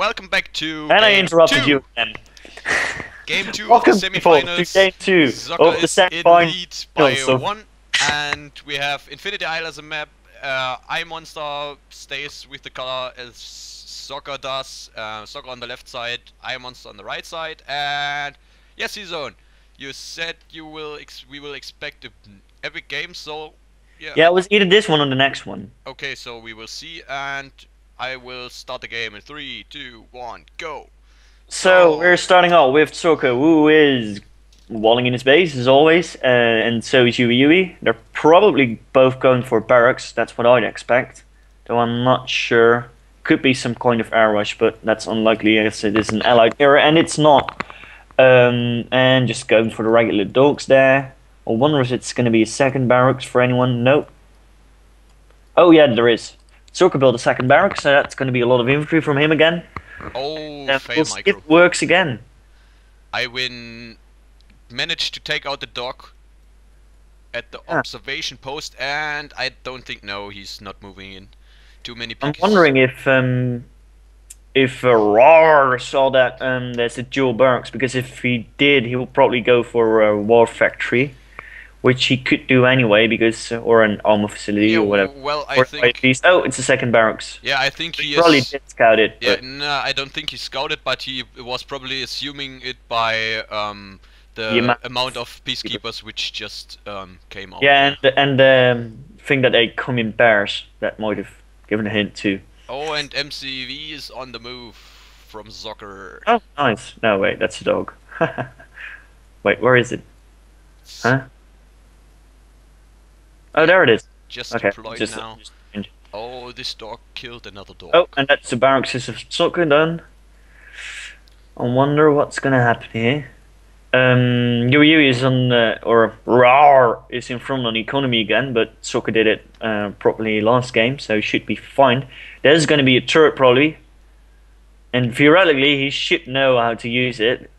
welcome back to. And I interrupted two. you again. Game two Welcome of the people to semifinals. game two of the is in semi-final. lead by so- one, and we have Infinity Isle as a map. Uh, Eye Monster stays with the color as Zokker does. Uh, Zokker on the left side, iMonster on the right side, and yes, Zone. You said you will. Ex- we will expect a epic game, so yeah. Yeah, it was either this one or the next one. Okay, so we will see, and I will start the game in three, two, one, go. So Oh. we're starting out with Zokker, who is walling in his base as always, uh, and so is Yui Yui. They're probably both going for barracks. That's what I'd expect, though I'm not sure. Could be some kind of air rush, but that's unlikely as it is an allied era, and it's not. Um, and just going for the regular dogs there. I wonder if it's going to be a second barracks for anyone. Nope. Oh yeah, there is. Zokker built a second barracks, so that's going to be a lot of infantry from him again. Oh, And fail we'll see micro. if it works again. I win. Managed to take out the dog at the Ah. observation post, and I don't think no, he's not moving in. Too many I'm wondering if um, if uh, saw that um, there's a dual barracks because if he did, he will probably go for a war factory, which he could do anyway because or an armor facility Yeah, or whatever. well, I Or think. at least, oh, it's the second barracks. Yeah, I think he He probably is. did scout it. Yeah, no, I don't think he scouted, but he was probably assuming it by um, the, The amount amount of peacekeepers which just um, came out. yeah, and the, and the um, thing that they come in pairs that might have given a hint too. Oh, and MCV is on the move from Zokker. Oh, nice. No, wait, that's a dog. wait, where is it? Huh? Oh, there it is. Just Okay, deployed just, now. just- Oh, this dog killed another dog. Oh, and that's the barracks of Zokker done. I wonder what's gonna happen here. Um, Yui Yui is on, uh, or Rar is in front on economy again, but Zokker did it uh, properly last game, so he should be fine. There's gonna be a turret probably, and theoretically he should know how to use it.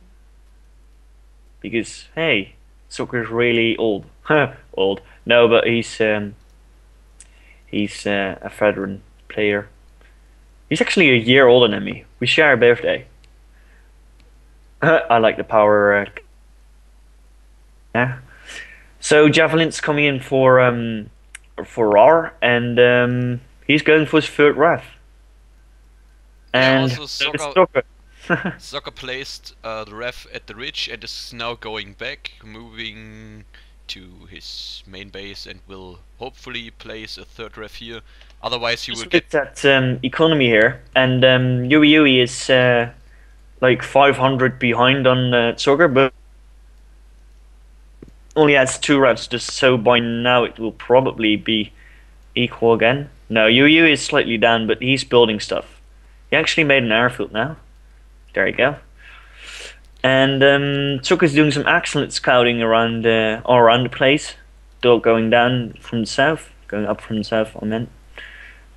Because hey, Zokker's really old. Huh, old. No, but he's um, he's uh, a veteran player. He's actually a year older than me. We share a birthday. I like the power. Uh, yeah. So Javelin's coming in for um for Rar, and um, he's going for his third ref. Yeah, And also so is Zokker- Zokker. Zokker placed uh, the ref at the ridge and is now going back, moving to his main base, and will hopefully place a third ref here. Otherwise, he will get. that um, economy here, and um, Yui Yui is uh, like 500 behind on uh, Zokker, but only has two reps, just so by now it will probably be equal again. No, Yui Yui is slightly down, but he's building stuff. He actually made an airfield now. There you go. And um, is doing some excellent scouting around uh, all around the place. Dog going down from the south, going up from the south. I meant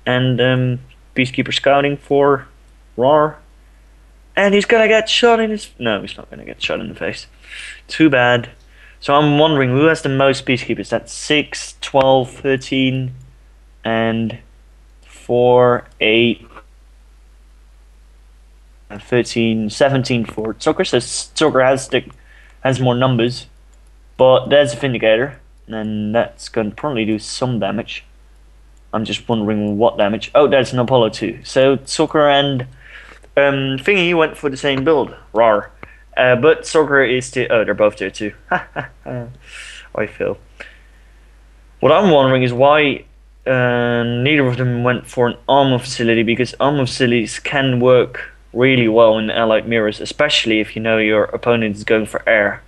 and um, Peacekeeper scouting for Rar. And he's gonna get shot in his. No, he's not gonna get shot in the face. Too bad. So I'm wondering who has the most Peacekeepers? That's 6, 12, 13, and 4, 8, and 13, 17 for Zokker. So Zokker has, the, has more numbers. But there's a Vindicator, and that's going to probably do some damage. I'm just wondering what damage. Oh, there's an Apollo too. So Zokker and um, Thingy went for the same build. Rar. Uh, but Zokker is still. Oh, they're both there too. I feel. What I'm wondering is why uh, neither of them went for an armor facility because armor facilities can work really well in allied mirrors, especially if you know your opponent is going for air.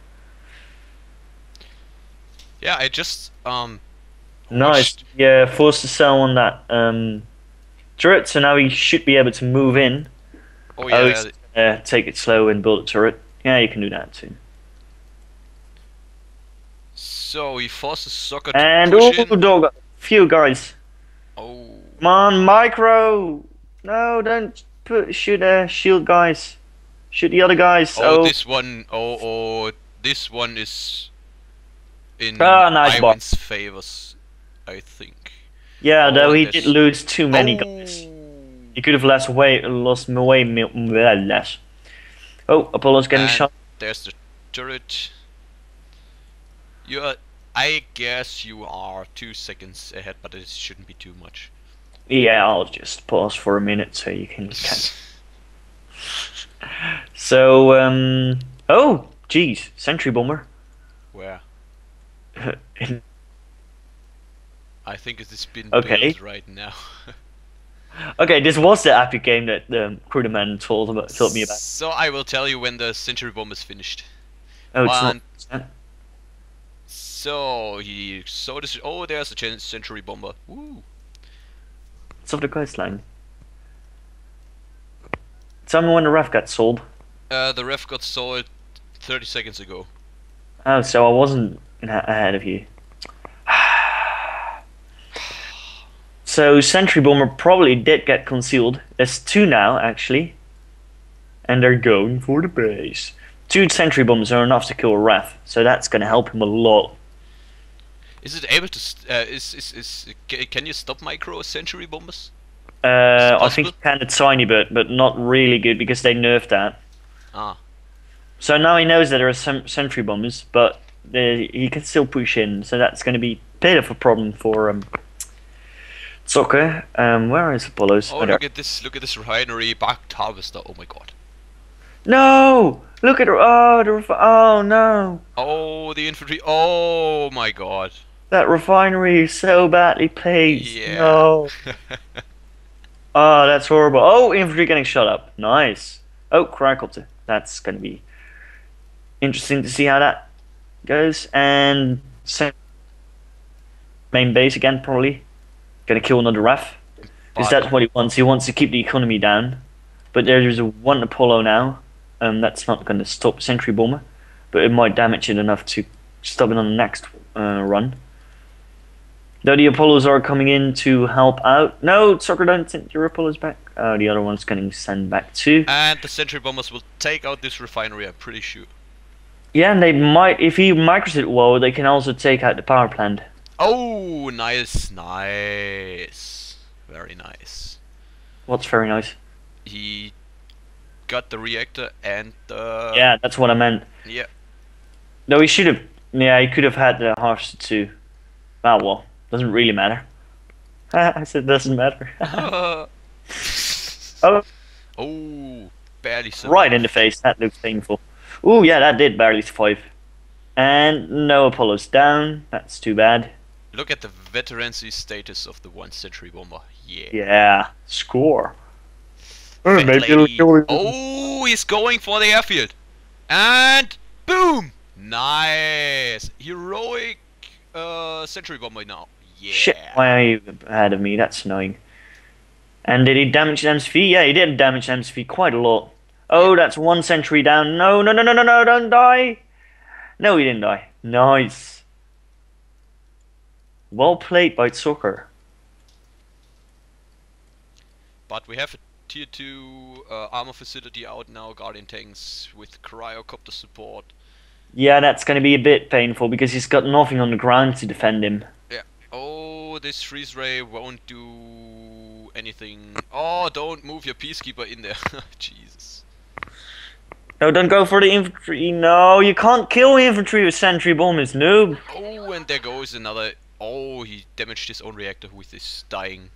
Yeah, I just um. Nice. watched- Yeah, forced to sell on that um, turret, so now he should be able to move in. Oh Oh, yeah, Uh, take it slow and build a turret. Yeah, you can do that too. so he forces Zokker to And push oh, in. dog, few guys. Oh, Come on, micro. No, don't put shoot uh, shield guys. Shoot the other guys. oh, Oh, this one. Oh, oh, this one is in Ah, nice. Ivan's favors, I think. yeah. oh, though he did lose too many oh. guys. He could have lost way, lost way less. Oh, Apollo's getting And shot. There's the turret. You are. I guess you are two seconds ahead, but it shouldn't be too much. Yeah, I'll just pause for a minute so you can catch. So, um, oh, geez, Century Bomber. Where? I think it has been Okay. right now. okay, this was the epic game that the um, man told about, told me about. So I will tell you when the Century Bomb is finished. Oh, it's One. not. So he so this. Oh, there's a Century Bomber. Woo! It's off the coastline. Tell me when the ref got sold. Uh, the ref got sold 30 seconds ago. Oh, so I wasn't ahead of you. So Century Bomber probably did get concealed. There's two now, actually. And they're going for the base. Two Century Bombs are enough to kill a Ref, so that's gonna help him a lot. Is it able to? St- uh, is is is? ca- Can you stop micro Century Bombers? Uh, I think kind of tiny bit, but not really good because they nerfed that. Ah, So now he knows that there are some Century Bombers, but he can still push in, so that's going to be a bit of a problem for um, Zokker. Um, where is Apollo's? oh Oh, look at this! Look at this refinery backed harvester. Oh my god! No! Look at oh the oh no! Oh, the infantry! Oh my god! That refinery is so badly placed. Yeah. No. Oh, that's horrible. Oh, infantry getting shot up. Nice. Oh, cryocopter. That's going to be interesting to see how that goes. And main base again, probably. Going to kill another ref. Because that's what he wants. He wants to keep the economy down. But there's a one Apollo now. Um, that's not going to stop Century Bomber. But it might damage it enough to stop it on the next uh, run. Though the Apollos are coming in to help out. No, Zokker don't send your Apollos back. Oh, the other one's getting sent back too. and the Century Bombers will take out this refinery. I'm pretty sure. Yeah, and they might, if he micros it well, they can also take out the power plant. Oh, nice, nice, very nice. What's very nice. He got the reactor and the yeah, that's what I meant. yeah. No, he should have. Yeah, he could have had the harvester too. Ah, well, doesn't really matter. I said doesn't matter. oh, oh, barely so. right in the face. That looks painful. Oh yeah, that did barely survive. And no Apollo's down. That's too bad. Look at the veterancy status of the one century bomber. Yeah. Yeah, score. Oh, maybe it'll kill him. Oh, he's going for the airfield. And boom! Nice. Heroic uh, century bomber now. Yeah. Shit, why are you ahead of me? That's annoying. And did he damage MCV? Yeah, he did damage MCV quite a lot. Oh, that's one century down. No, no, no, no, no, no, don't die. No, he didn't die. Nice. Well played by Zokker. But we have a tier 2 uh, armor facility out now, Guardian tanks with cryocopter support. Yeah, that's going to be a bit painful because he's got nothing on the ground to defend him. Yeah. Oh, this freeze ray won't do anything. Oh, don't move your peacekeeper in there. Jesus. No, don't go for the infantry. No, you can't kill infantry with century bombers, noob. Oh, and there goes another. Oh, he damaged his own reactor with his dying.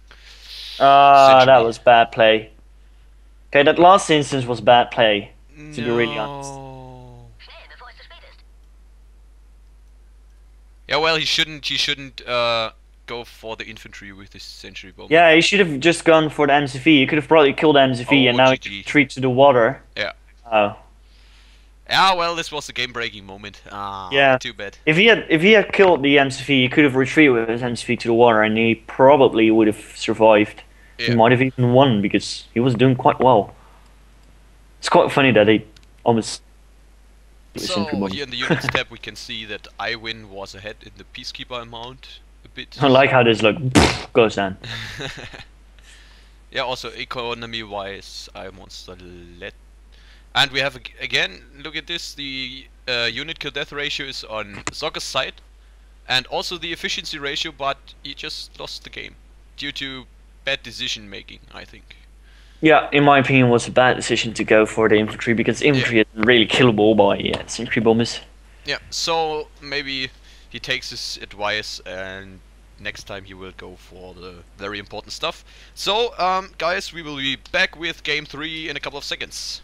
Ah, that was bad play. Okay, that last instance was bad play. To be really honest. No. Yeah, well, he shouldn't. He shouldn't uh, go for the infantry with his century bomb. Yeah, he should have just gone for the MCV. He could have probably killed the MCV Oh, and now he GG. retreat to the water. Yeah. Oh. Yeah, well, this was a game-breaking moment. Ah, Yeah. Too bad. If he had if he had killed the MCV, he could have retreated with his MCV to the water and he probably would have survived. He might have even won because he was doing quite well. It's quite funny that he almost So here in the units tab, we can see that I win was ahead in the peacekeeper amount a bit. I like how this look goes down. yeah, also economy-wise, I want to let. And we have again, look at this. The uh, unit kill death ratio is on Zokker's side, and also the efficiency ratio. But he just lost the game due to bad decision making. I think. Yeah, in my opinion, was a bad decision to go for the infantry because infantry is really killable by uh, century bombers. Yeah, so maybe he takes his advice and next time he will go for the very important stuff. So, um, guys, we will be back with game 3 in a couple of seconds.